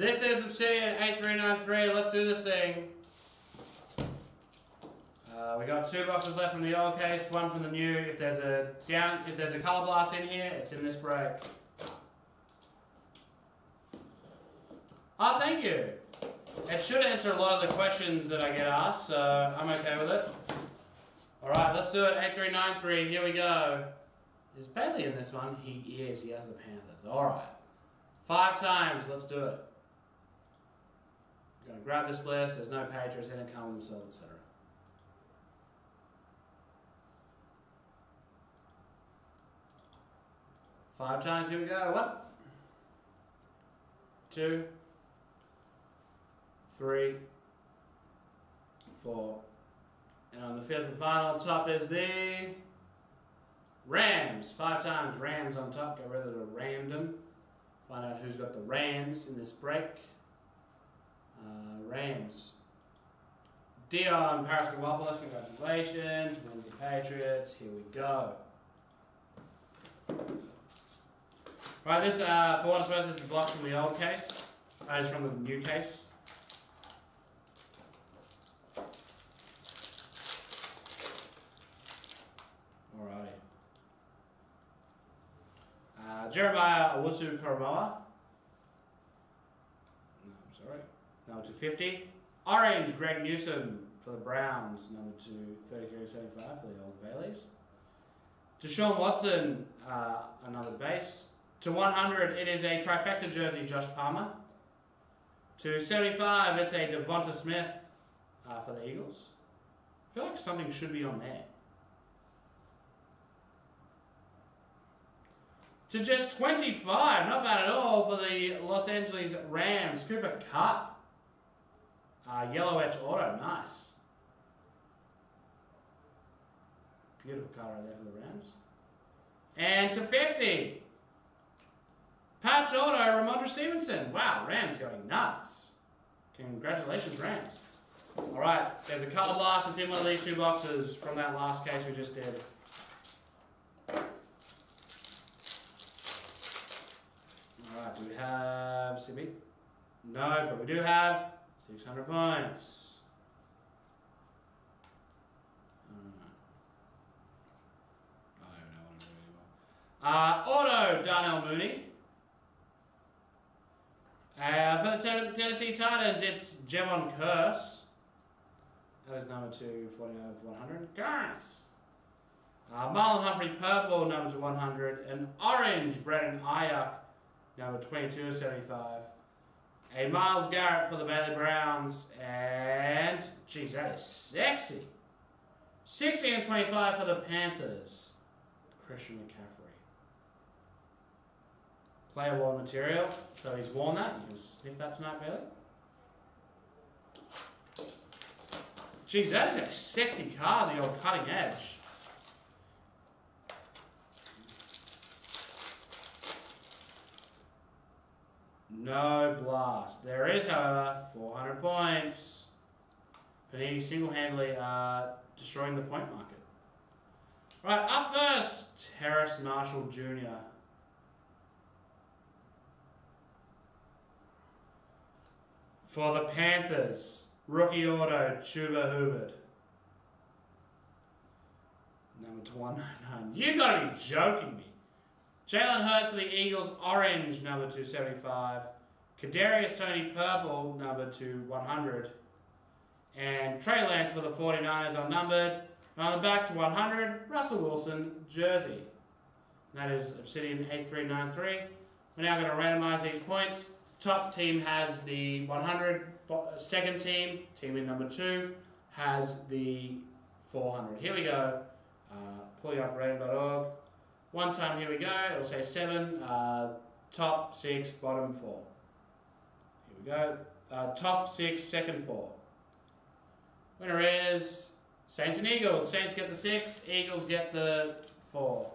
This is Obsidian 8393. Let's do this thing. Uh, we got two boxes left from the old case, one from the new. If there's a down, if there's a color blast in here, it's in this break. Oh, thank you. It should answer a lot of the questions that I get asked, so I'm okay with it. Alright, let's do it. 8393, here we go. Is Bailey in this one? He is, he has the Panthers. Alright. Five times, let's do it. Gonna grab this list, there's no Patriots in it, count themselves, etc. Five times, here we go. One, two, three, four, and on the fifth and final top is the Rams. Five times Rams on top. Get rid of the random. Find out who's got the Rams in this break. Uh, Rams. Dion Paraskopoulos, congratulations. Wins the Patriots. Here we go. Right, this, uh, for what it's worth, is the block from the old case. Uh, it's from the new case. Alrighty. Uh, Jeremiah Owusu Koramoah. No, I'm sorry. Number 250. Orange, Greg Newsome for the Browns. Number 233.75 for the Old Baileys. Deshaun Watson, uh, another base. To 100, it is a trifecta jersey, Josh Palmer. To 75, it's a Devonta Smith uh, for the Eagles. I feel like something should be on there. To just 25, not bad at all for the Los Angeles Rams. Cooper Kupp. Uh, yellow edge auto, nice. Beautiful card right there for the Rams. And to 50, Patch auto, Rhamondre Stevenson. Wow, Rams going nuts. Congratulations, Rams. All right, there's a color blast. It's in one of these two boxes from that last case we just did. All right, do we have CB? No, but we do have 600 points. Hmm. Uh, auto, Darnell Mooney. Uh, for the Tennessee Titans, it's Jevon Kearse. That is number 249 of 100. Kearse. Uh, Marlon Humphrey Purple, number to 100. And Orange, Brandon Aiyuk, number 22 of 75. A Myles Garrett for the Bailey Browns. And, geez, that is sexy. 60 and 25 for the Panthers. Christian McCaffrey player worn material. So he's worn that. You can sniff that tonight, Bailey. Geez, that is a sexy card, the old cutting edge. No blast. There is, however, 400 points. Panini single-handedly uh, destroying the point market. Right, up first, Terrace Marshall Jr. For the Panthers, rookie auto, Chuba Hubbard. Number to 199. You gotta be joking me. Jalen Hurts for the Eagles, orange, number 275. Kadarius Toney, purple, number to 100. And Trey Lance for the 49ers are numbered. And on the back to 100, Russell Wilson, jersey. That is Obsidian 8393. We're now going to randomize these points top team has the 100, second team, team in number two, has the 400. Here we go. Uh, pulling up random.org. One time, here we go. It'll say seven, uh, top six, bottom four. Here we go. Uh, top six, second four. Winner is Saints and Eagles. Saints get the six, Eagles get the four.